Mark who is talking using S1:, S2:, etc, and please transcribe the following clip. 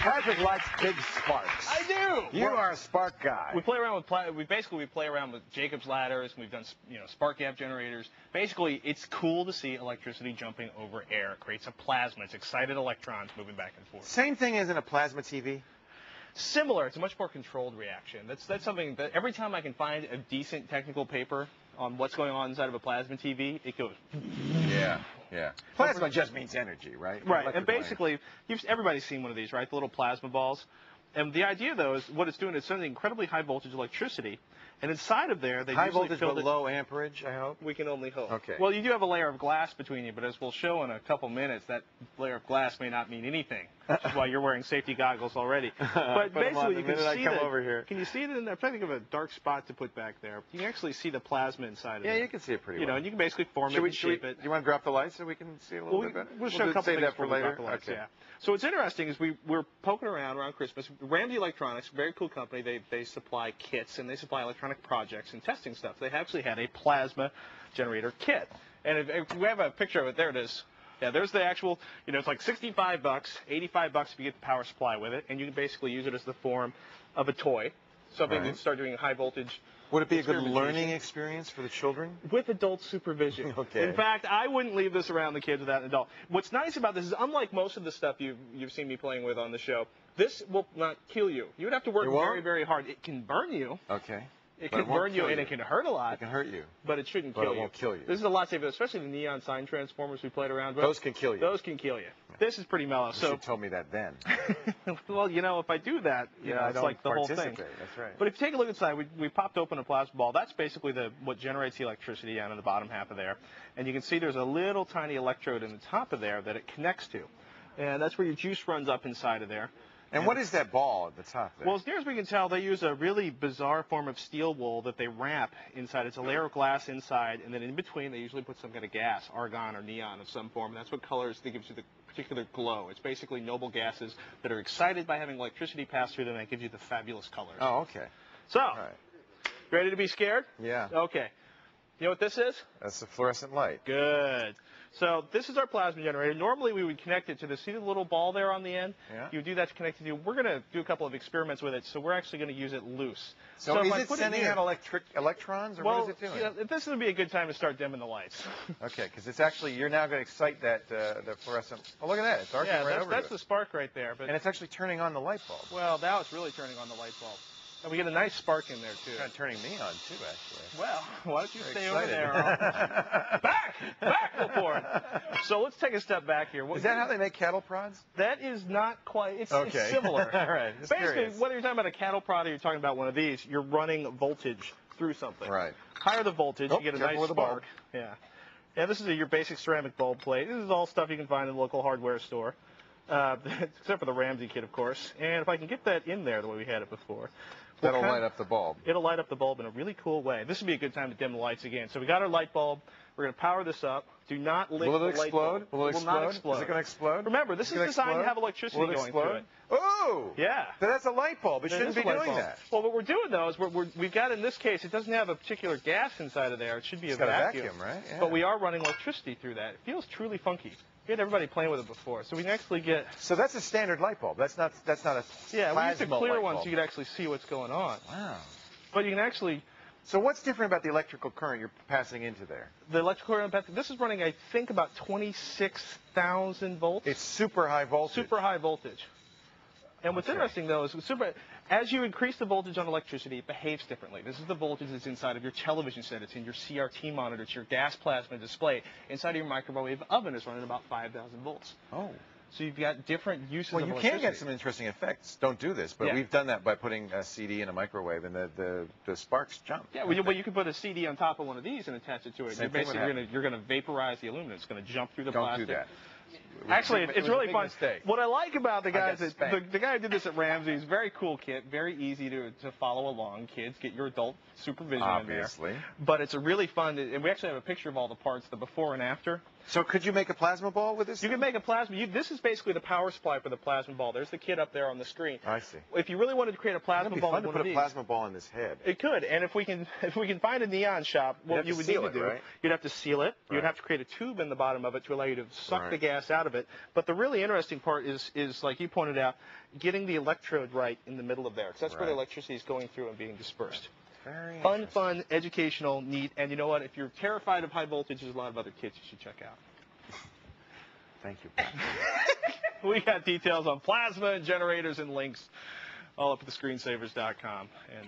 S1: Patrick likes big sparks.
S2: I do.
S1: You are a spark guy.
S2: We play around with we basically we play around with Jacob's ladders. We've done you know spark gap generators. Basically, it's cool to see electricity jumping over air. It creates a plasma. It's excited electrons moving back and forth.
S1: Same thing as in a plasma TV.
S2: Similar. It's a much more controlled reaction. That's that's something that every time I can find a decent technical paper on what's going on inside of a plasma TV, it goes
S1: Yeah, yeah. Plasma just means energy, right?
S2: Right, and basically, you've, everybody's seen one of these, right? The little plasma balls. And the idea, though, is what it's doing is sending incredibly high voltage electricity, and inside of there, they
S1: High
S2: usually
S1: voltage
S2: filled
S1: but
S2: it-
S1: low amperage, I hope.
S2: We can only hope.
S1: Okay.
S2: Well, you do have a layer of glass between you, but as we'll show in a couple minutes, that layer of glass may not mean anything, which is why you're wearing safety goggles already. But
S1: Put 'em on
S2: basically, you can see
S1: come
S2: the,
S1: over here.
S2: Can you see it in there? I'm trying to think of a dark spot to put back there. You can actually see the plasma inside of it.
S1: Yeah, you can see it pretty well.
S2: You know, and you can basically form
S1: should
S2: it
S1: we,
S2: and
S1: should we,
S2: shape it.
S1: do you want to drop the lights so we can see a little
S2: Well,
S1: bit better?
S2: we'll show a couple things
S1: that for
S2: we
S1: later.
S2: lights,
S1: okay.
S2: Yeah. So what's interesting is we we're poking around around Christmas. Ramsey Electronics, very cool company. They they supply kits and they supply electronic projects and testing stuff. They actually had a plasma generator kit, and if, if we have a picture of it, there it is. Yeah, there's the actual. You know, it's like 65 bucks, 85 bucks if you get the power supply with it, and you can basically use it as the form of a toy, something
S1: Right.
S2: to start doing high voltage
S1: Would it be a good learning experience for the children?
S2: with adult supervision.
S1: Okay.
S2: In fact, I wouldn't leave this around the kids without an adult. What's nice about this is, unlike most of the stuff you've you've seen me playing with on the show, this will not kill you. You would have to work very, very hard. It can burn you.
S1: Okay.
S2: It can burn you,
S1: kill
S2: and it can hurt a lot.
S1: It can hurt you.
S2: but it shouldn't
S1: But
S2: kill
S1: it
S2: you.
S1: won't kill you.
S2: This is a lot safer, especially the neon sign transformers we played around with.
S1: Those can kill you.
S2: Those can kill you. This is pretty mellow.
S1: You
S2: So,
S1: should have told me that then.
S2: well, you know, if I do that, you know,
S1: I
S2: it's like the whole thing.
S1: That's right.
S2: But if you take a look inside, we, we popped open a plasma ball. That's basically the what generates the electricity down in the bottom half of there. And you can see there's a little tiny electrode in the top of there that it connects to. And that's where your juice runs up inside of there.
S1: And what is that ball at the top there?
S2: Well, as near as we can tell, they use a really bizarre form of steel wool that they wrap inside. It's a layer of glass inside, and then in between, they usually put some kind of gas, argon or neon of some form. That's what colors that gives you the particular glow. It's basically noble gases that are excited by having electricity pass through them, and that gives you the fabulous colors.
S1: oh, okay.
S2: So,
S1: right.
S2: ready to be scared?
S1: Yeah.
S2: Okay. You know what this is?
S1: That's the fluorescent light.
S2: Good. So this is our plasma generator. Normally we would connect it to the see the little ball there on the end.
S1: Yeah.
S2: You would do that to connect it to. We're going to do a couple of experiments with it, so we're actually going to use it loose.
S1: So,
S2: if
S1: is it sending
S2: here-
S1: out electric electrons, or
S2: well,
S1: what is it doing?
S2: yeah, this would be a good time to start dimming the lights.
S1: Okay, because it's actually you're now going to excite that uh, the fluorescent. Oh, look at that! It's arcing
S2: yeah,
S1: right
S2: that's,
S1: over
S2: that's the spark right there. But
S1: and it's actually turning on the light bulb.
S2: well, now it's really turning on the light bulb, and we get a nice spark in there too.
S1: Kind of turning me on too, actually.
S2: Well, why don't you
S1: Very
S2: stay over there? Back, back, Laporte. So let's take a step back here. What-
S1: Is that how they make cattle prods?
S2: That is not quite. It's,
S1: Okay.
S2: it's similar.
S1: All right, just
S2: Basically,
S1: curious.
S2: whether you're talking about a cattle prod or you're talking about one of these, you're running voltage through something.
S1: Right.
S2: Higher the voltage,
S1: Oh,
S2: you get a
S1: careful
S2: nice spark. Yeah. Yeah, this is a, your basic ceramic bulb plate. This is all stuff you can find in the local hardware store. Uh, except for the Ramsey kit, of course. And if I can get that in there the way we had it before.
S1: That'll light up the bulb.
S2: It'll light up the bulb in a really cool way. This would be a good time to dim the lights again. So we got our light bulb. We're going to power this up. Do not lick
S1: Will it
S2: the light
S1: explode?
S2: bulb.
S1: Will it
S2: will
S1: explode?
S2: not explode.
S1: Is it going to explode?
S2: Remember, this is designed to have electricity going
S1: explode?
S2: through it.
S1: Oh!
S2: Yeah.
S1: But that's a light bulb. It
S2: It
S1: shouldn't be doing
S2: bulb.
S1: that.
S2: Well, what we're doing though is we're, we're, we've got in this case, it doesn't have a particular gas inside of there. It should be a
S1: got a
S2: vacuum.
S1: vacuum, right? Yeah.
S2: But we are running electricity through that. It feels truly funky. We had everybody playing with it before, so we can actually get
S1: So that's a standard light bulb. That's not. That's not a.
S2: yeah. We used a clear one so you could actually see what's going on.
S1: Wow.
S2: But you can actually
S1: So what's different about the electrical current you're passing into there?
S2: the electrical current. path- This is running, I think, about 26,000 volts.
S1: It's super high voltage.
S2: super high voltage. And what's
S1: Okay.
S2: interesting though is super, as you increase the voltage on electricity, it behaves differently. This is the voltage that's inside of your television set. It's in your CRT monitor. It's your gas plasma display. Inside of your microwave oven is running about 5,000 volts.
S1: Oh.
S2: So you've got different uses
S1: Well, you can get some interesting effects. Don't do this, but
S2: Yeah.
S1: we've done that by putting a CD in a microwave, and the the, the sparks jump.
S2: Yeah, well you, well, you can put a CD on top of one of these and attach it to it.
S1: Same
S2: you're basically going to you're going to vaporize the aluminum. It's going to jump through the
S1: Don't
S2: plastic.
S1: do that.
S2: Actually, it's really fun.
S1: mistake.
S2: What I like about the guys, that, the, the guy who did this at Ramsey is very cool kit, very easy to, to follow along. Kids, get your adult supervision
S1: Obviously.
S2: in there. But it's a really fun, and we actually have a picture of all the parts, the before and after.
S1: So could you make a plasma ball with this?
S2: You can make a plasma. You, this is basically the power supply for the plasma ball. There's the kit up there on the screen.
S1: I see.
S2: If you really wanted to create a plasma
S1: It'd be
S2: ball,
S1: fun to put a
S2: these,
S1: plasma ball in this head.
S2: It could, and if we can, if we can find a neon shop, what you would need
S1: it,
S2: to do,
S1: right?
S2: you'd have to seal it. You'd have to create a tube in the bottom of it to allow you to suck the
S1: Right.
S2: Out of it. But the really interesting part is, is like you pointed out, getting the electrode right in the middle of there, 'cause that's where the electricity is going through and being dispersed.
S1: Very
S2: Fun, fun, educational, neat, and you know what? If you're terrified of high voltage, there's a lot of other kits you should check out.
S1: Thank you.
S2: We got details on plasma and generators and links all up at thescreensavers.com. And